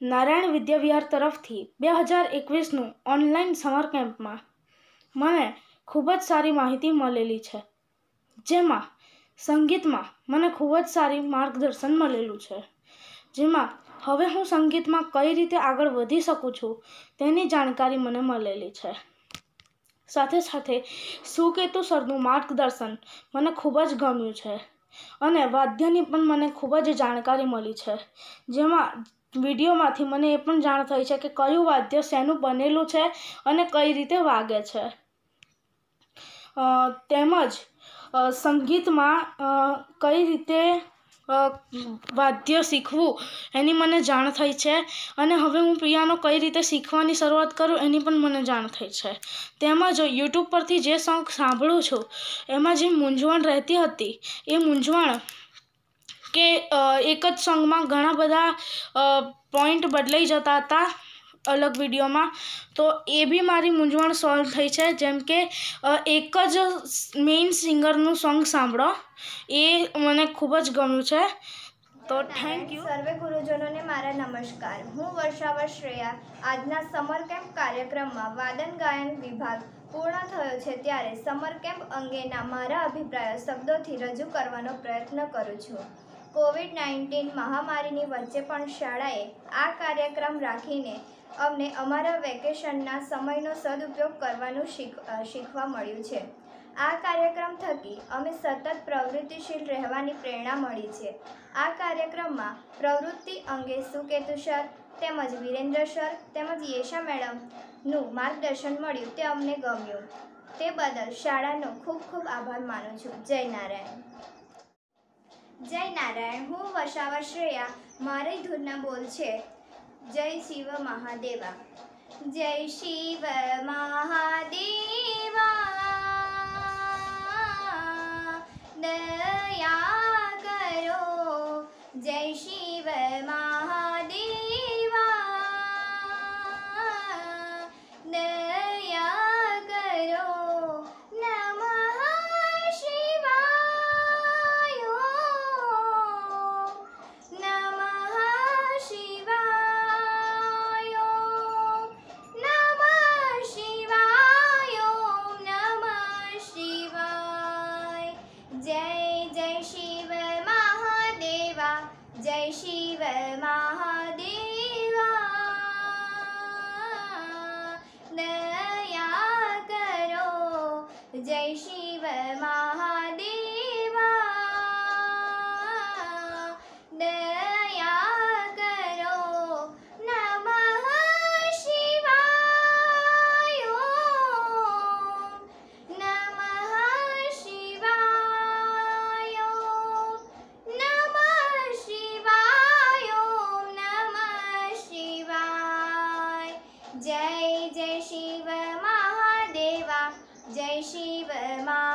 નારાયણ વિદ્યાવિહાર તરફથી બે હજાર એકવીસનું ઓનલાઈન સમર કેમ્પમાં મને ખૂબ જ સારી માહિતી મળેલી છે, જેમાં સંગીતમાં મને ખૂબ જ સારી માર્ગદર્શન મળેલું છે, જેમાં હવે હું સંગીતમાં કઈ રીતે આગળ વધી શકું છું તેની જાણકારી મને મળેલી છે. સાથે સાથે સુકેતુ સરનું માર્ગદર્શન મને ખૂબ જ ગમ્યું છે. અને વાદ્યની પણ મને ખૂબ જ જાણકારી મળી છે. જેમાં વિડીયોમાંથી મને એ પણ જાણ થઈ છે કે કયું વાદ્ય શેનું બનેલું છે અને કઈ રીતે વાગે છે. તેમજ સંગીતમાં કઈ રીતે વાદ્ય શીખવું, એની મને જાણ થઈ છે. અને હવે હું પિયાનો કઈ રીતે શીખવાની શરૂઆત કરું એની પણ મને જાણ થઈ છે. તેમજ યુટ્યુબ પરથી જે સોંગ સાંભળું છું, એમાં જે મૂંઝવણ રહેતી હતી, એ મૂંઝવણ કે એક જ સોંગમાં ઘણા બધા પોઈન્ટ બદલાઈ જતા હતા. અલગ વિડીયોમાં. તો એ બી મારી મૂંઝવણ સોલ્વ થઈ છે. જેમ કે એક જ મેઇન સિંગરનું સોંગ સાંભળો. એ મને ખૂબ જ ગમ્યું છે. તો થેન્ક યુ સર્વે ગુરુજનોને મારા નમસ્કાર. હું વર્ષાવર શ્રેયા. આજના સમર કેમ્પ કાર્યક્રમમાં વાદન ગાયન વિભાગ પૂર્ણ થયો છે ત્યારે સમર કેમ્પ અંગેના મારા અભિપ્રાયો શબ્દોથી રજૂ કરવાનો પ્રયત્ન કરું છું. કોવિડ નાઇન્ટીન મહામારીની વચ્ચે પણ શાળાએ આ કાર્યક્રમ રાખીને અમને અમારા વેકેશનના સમયનો સદુપયોગ કરવાનું શીખ શીખવા મળ્યું છે. આ કાર્યક્રમ થકી અમે સતત પ્રવૃત્તિશીલ રહેવાની પ્રેરણા મળી છે. આ કાર્યક્રમમાં પ્રવૃત્તિ અંગે સુકેતુ સર, તેમજ વિરેન્દ્ર સર, તેમજ યેશા મેડમનું માર્ગદર્શન મળ્યું તે અમને ગમ્યું. તે બદલ શાળાનો ખૂબ ખૂબ આભાર માનું છું. જય નારાયણ. જય નારાયણ હું વસાવા શ્રેયા મારી ધૂનના બોલ છે. જય શિવ મહાદેવા. જય શિવ જય જય શિવ મહાદેવા જય શિવ મહાદેવા. દયા કરો જય શિવ મહા जय शिव मा